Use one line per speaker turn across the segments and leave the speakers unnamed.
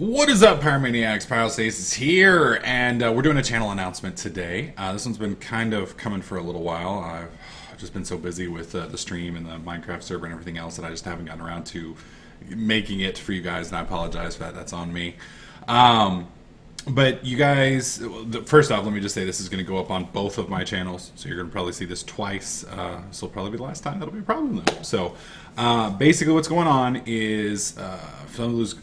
What is up, Pyromaniacs? Pyrostasis here, and uh, we're doing a channel announcement today. Uh, this one's been kind of coming for a little while. I've just been so busy with uh, the stream and the Minecraft server and everything else that I just haven't gotten around to making it for you guys, and I apologize for that. That's on me. Um, but you guys, first off, let me just say this is going to go up on both of my channels, so you're going to probably see this twice. Uh, this will probably be the last time. That'll be a problem though. So, uh, basically, what's going on is uh, for those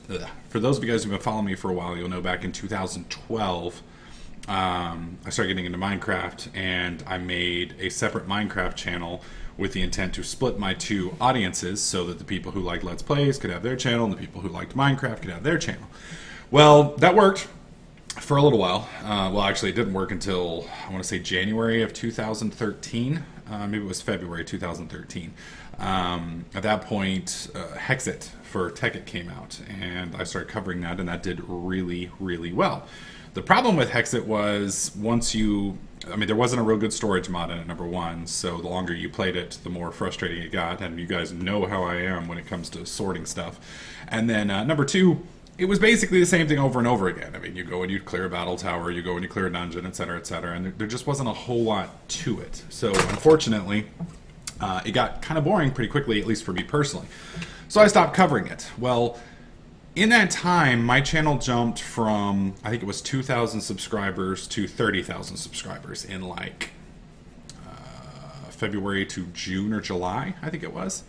for those of you guys who've been following me for a while, you'll know back in 2012. Um, I started getting into Minecraft, and I made a separate Minecraft channel with the intent to split my two audiences, so that the people who liked Let's Plays could have their channel, and the people who liked Minecraft could have their channel. Well, that worked for a little while. Uh, well, actually, it didn't work until I want to say January of 2013. Uh, maybe it was February 2013. Um, at that point, uh, Hexxit for Tekkit came out, and I started covering that, and that did really, really well. The problem with Hexxit was once you, I mean, there wasn't a real good storage mod in it, number one, so the longer you played it, the more frustrating it got, and you guys know how I am when it comes to sorting stuff. And then uh, number two, it was basically the same thing over and over again. I mean, you go and you clear a battle tower, you go and you clear a dungeon, et cetera, et cetera, and there, just wasn't a whole lot to it. So, unfortunately, uh, it got kind of boring pretty quickly, at least for me personally. So I stopped covering it. Well, in that time, my channel jumped from, I think it was 2,000 subscribers to 30,000 subscribers in like uh, February to June or July, I think it was.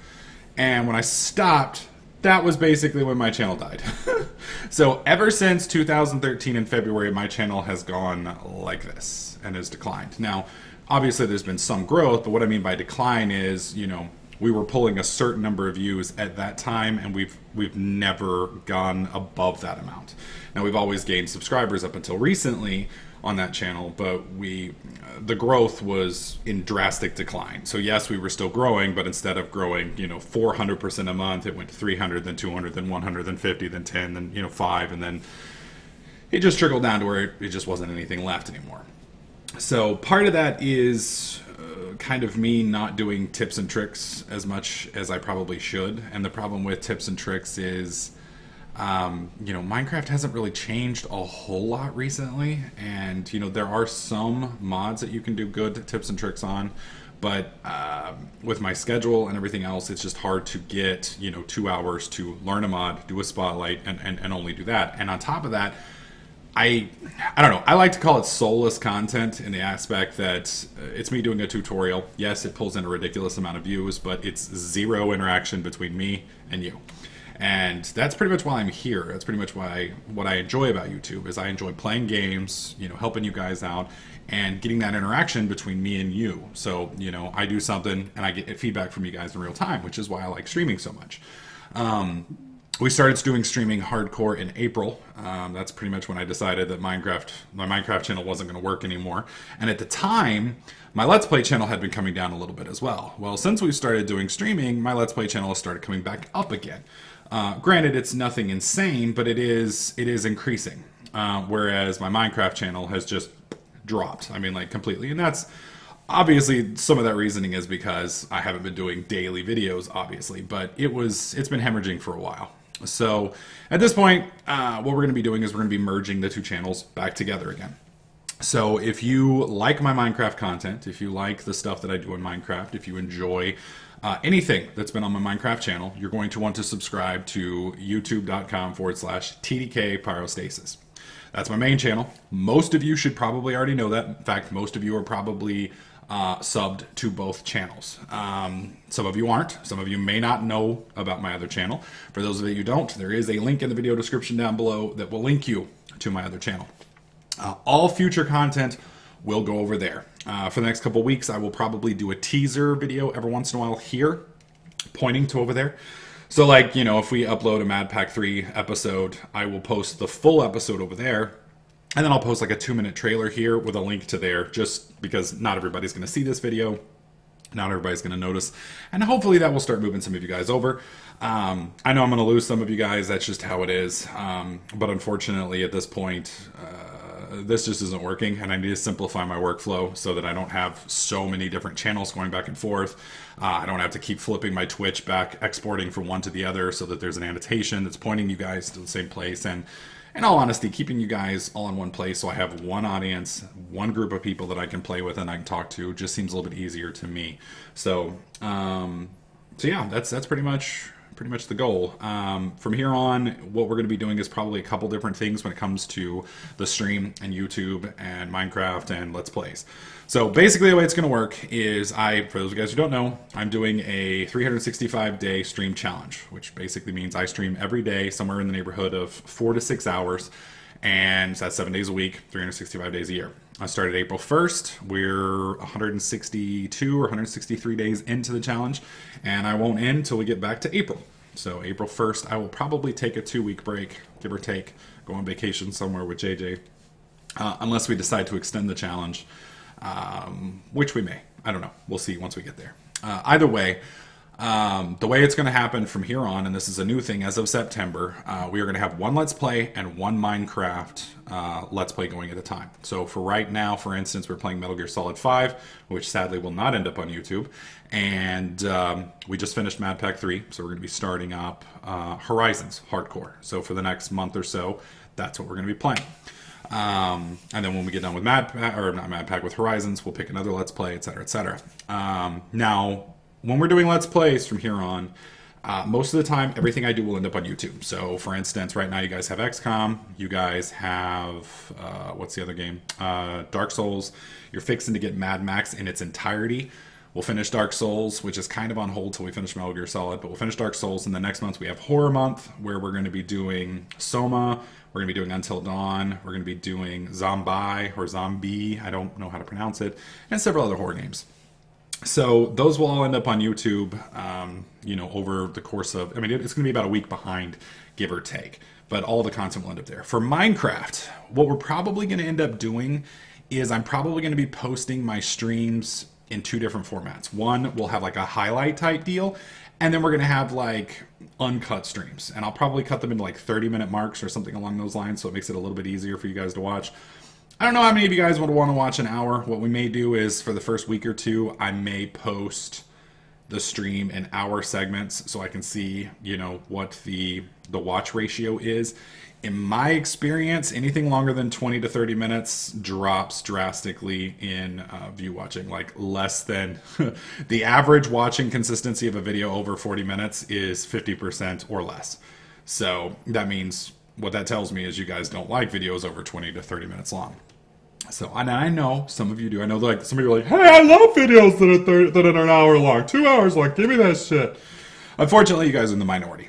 And when I stopped, that was basically when my channel died. so ever since 2013 in February, my channel has gone like this and has declined. Now, obviously there's been some growth, but what I mean by decline is, you know, we were pulling a certain number of views at that time and we've we've never gone above that amount. Now we've always gained subscribers up until recently, on that channel, but we the growth was in drastic decline. So yes, we were still growing, but instead of growing, you know, 400% a month, it went to 300, then 200, then 100, then 50, then 10, then you know 5 and then it just trickled down to where it, it just wasn't anything left anymore. So part of that is uh, kind of me not doing tips and tricks as much as I probably should. And the problem with tips and tricks is um, you know, Minecraft hasn't really changed a whole lot recently, and you know there are some mods that you can do good tips and tricks on, but uh, with my schedule and everything else, it's just hard to get you know two hours to learn a mod, do a spotlight, and, and, and only do that. And on top of that, I I don't know. I like to call it soulless content in the aspect that uh, it's me doing a tutorial. Yes, it pulls in a ridiculous amount of views, but it's zero interaction between me and you and that's pretty much why I'm here. That's pretty much why what I enjoy about YouTube is I enjoy playing games, you know, helping you guys out, and getting that interaction between me and you. So you know, I do something and I get feedback from you guys in real time, which is why I like streaming so much. Um, we started doing streaming hardcore in April. Um, that's pretty much when I decided that Minecraft, my Minecraft channel wasn't going to work anymore. And at the time, my Let's Play channel had been coming down a little bit as well. Well, since we started doing streaming, my Let's Play channel has started coming back up again. Uh, granted, it's nothing insane, but it is it is increasing. Uh, whereas my Minecraft channel has just dropped. I mean, like completely, and that's obviously some of that reasoning is because I haven't been doing daily videos, obviously, but it was it's been hemorrhaging for a while. So at this point, uh, what we're going to be doing is we're going to be merging the two channels back together again. So if you like my Minecraft content, if you like the stuff that I do in Minecraft, if you enjoy uh, anything that's been on my Minecraft channel, you're going to want to subscribe to youtube.com forward slash TDK Pyrostasis. That's my main channel. Most of you should probably already know that. In fact, most of you are probably uh, subbed to both channels. Um, some of you aren't. Some of you may not know about my other channel. For those of you who don't, there is a link in the video description down below that will link you to my other channel. Uh, all future content will go over there. Uh, for the next couple weeks, I will probably do a teaser video every once in a while here, pointing to over there. So, like, you know, if we upload a Mad Pack 3 episode, I will post the full episode over there. And then I'll post like a two minute trailer here with a link to there, just because not everybody's going to see this video. Not everybody's going to notice. And hopefully that will start moving some of you guys over. Um, I know I'm going to lose some of you guys. That's just how it is. Um, but unfortunately, at this point, uh, this just isn't working and I need to simplify my workflow so that I don't have so many different channels going back and forth. Uh, I don't have to keep flipping my Twitch back, exporting from one to the other so that there's an annotation that's pointing you guys to the same place. And in all honesty, keeping you guys all in one place so I have one audience, one group of people that I can play with and I can talk to just seems a little bit easier to me. So, um, so yeah, that's that's pretty much pretty much the goal. Um, from here on, what we're going to be doing is probably a couple different things when it comes to the stream and YouTube and Minecraft and Let's Plays. So basically, the way it's going to work is I, for those of you guys who don't know, I'm doing a 365 day stream challenge, which basically means I stream every day somewhere in the neighborhood of four to six hours, and that's seven days a week, 365 days a year. I started April 1st. We're 162 or 163 days into the challenge, and I won't end until we get back to April. So, April 1st, I will probably take a two week break, give or take, go on vacation somewhere with JJ, uh, unless we decide to extend the challenge, um, which we may. I don't know. We'll see once we get there. Uh, either way, um, the way it's going to happen from here on, and this is a new thing as of September, uh, we are going to have one Let's Play and one Minecraft uh, Let's Play going at a time. So for right now, for instance, we're playing Metal Gear Solid 5, which sadly will not end up on YouTube. And um, we just finished Mad Pack 3, so we're going to be starting up uh, Horizons Hardcore. So for the next month or so, that's what we're going to be playing. Um, and then when we get done with Mad Pack, or not Mad Pack, with Horizons, we'll pick another Let's Play, etc., etc. Um, now, when we're doing Let's Plays from here on, uh, most of the time, everything I do will end up on YouTube. So, for instance, right now you guys have XCOM, you guys have uh, what's the other game? Uh, Dark Souls. You're fixing to get Mad Max in its entirety. We'll finish Dark Souls, which is kind of on hold till we finish Metal Gear Solid, but we'll finish Dark Souls. And the next month we have Horror Month, where we're going to be doing Soma. We're going to be doing Until Dawn. We're going to be doing Zombie or Zombie. I don't know how to pronounce it, and several other horror games so those will all end up on YouTube, um, you know, over the course of, I mean, it's going to be about a week behind, give or take, but all the content will end up there. For Minecraft, what we're probably going to end up doing is I'm probably going to be posting my streams in two different formats. One, we'll have like a highlight type deal, and then we're going to have like uncut streams. And I'll probably cut them into like 30 minute marks or something along those lines, so it makes it a little bit easier for you guys to watch. I don't know how many of you guys would want to watch an hour. What we may do is for the first week or two, I may post the stream in hour segments so I can see, you know, what the the watch ratio is. In my experience, anything longer than 20 to 30 minutes drops drastically in uh, view watching. Like less than the average watching consistency of a video over 40 minutes is 50% or less. So that means what that tells me is you guys don't like videos over 20 to 30 minutes long. So, and I know some of you do. I know, like some of you are like, "Hey, I love videos that are thir- that are an hour long, two hours long. Give me that shit." Unfortunately, you guys are in the minority,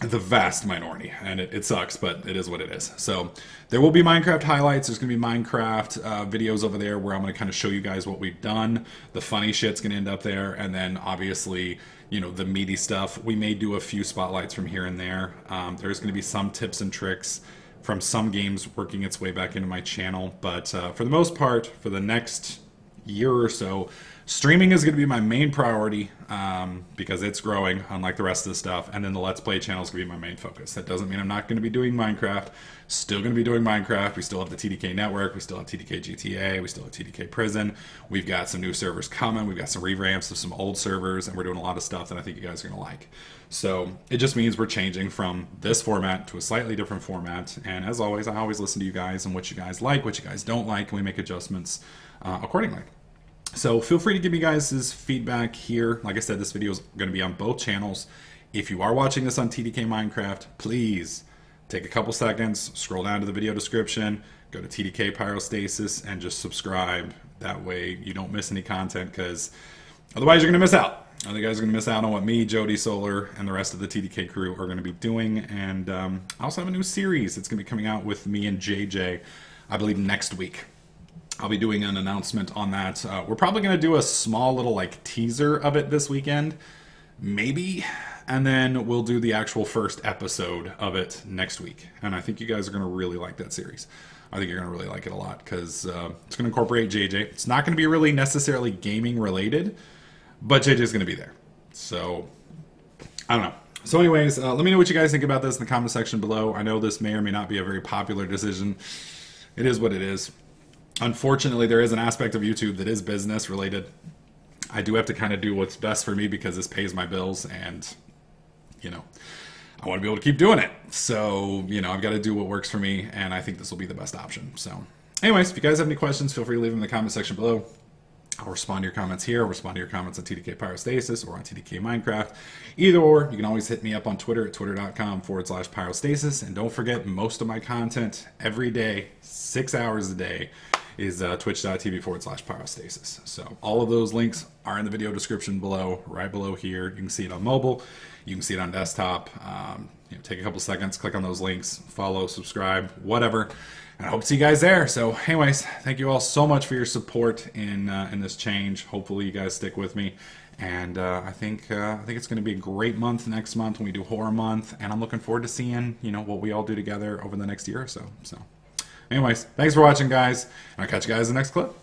the vast minority, and it, it sucks, but it is what it is. So, there will be Minecraft highlights. There's going to be Minecraft uh, videos over there where I'm going to kind of show you guys what we've done. The funny shit's going to end up there, and then obviously you know the meaty stuff. We may do a few spotlights from here and there. Um, there's going to be some tips and tricks from some games working its way back into my channel, but uh, for the most part, for the next year or so, streaming is going to be my main priority um, because it's growing, unlike the rest of the stuff. And then the Let's Play channel is going to be my main focus. That doesn't mean I'm not going to be doing Minecraft. Still going to be doing Minecraft. We still have the TDK network. We still have TDK GTA. We still have TDK Prison. We've got some new servers coming. We've got some revamps of some old servers, and we're doing a lot of stuff that I think you guys are going to like. So it just means we're changing from this format to a slightly different format. And as always, I always listen to you guys and what you guys like, what you guys don't like, and we make adjustments uh, accordingly. So feel free to give me guys' feedback here. Like I said, this video is going to be on both channels. If you are watching this on TDK Minecraft, please take a couple seconds, scroll down to the video description, go to TDK Pyrostasis, and just subscribe. That way you don't miss any content because otherwise you're going to miss out. The guys are going to miss out on what me, Jody Solar, and the rest of the TDK crew are going to be doing. And um, I also have a new series. It's going to be coming out with me and JJ, I believe, next week. I'll be doing an announcement on that. Uh, we're probably going to do a small little like teaser of it this weekend, maybe, and then we'll do the actual first episode of it next week. And I think you guys are going to really like that series. I think you're going to really like it a lot because uh, it's going to incorporate JJ. It's not going to be really necessarily gaming related but JJ's going to be there. So, I don't know. So, anyways, uh, let me know what you guys think about this in the comment section below. I know this may or may not be a very popular decision. It is what it is. Unfortunately, there is an aspect of YouTube that is business related. I do have to kind of do what's best for me because this pays my bills, and you know, I want to be able to keep doing it. So, you know, I've got to do what works for me, and I think this will be the best option. So, anyways, if you guys have any questions, feel free to leave them in the comment section below. I'll respond to your comments here, I'll respond to your comments on TDK Pyrostasis or on TDK Minecraft. Either or, you can always hit me up on Twitter at twitter.com forward slash pyrostasis. And don't forget, most of my content every day, six hours a day, is uh, twitch.tv forward slash pyrostasis. So all of those links are in the video description below, right below here. You can see it on mobile, you can see it on desktop. Um, you know, take a couple seconds, click on those links, follow, subscribe, whatever. And I hope to see you guys there. So, anyways, thank you all so much for your support in uh, in this change. Hopefully, you guys stick with me. And uh, I think uh, I think it's going to be a great month next month when we do horror month. And I'm looking forward to seeing you know what we all do together over the next year or so. So, anyways, thanks for watching, guys. And I'll catch you guys in the next clip.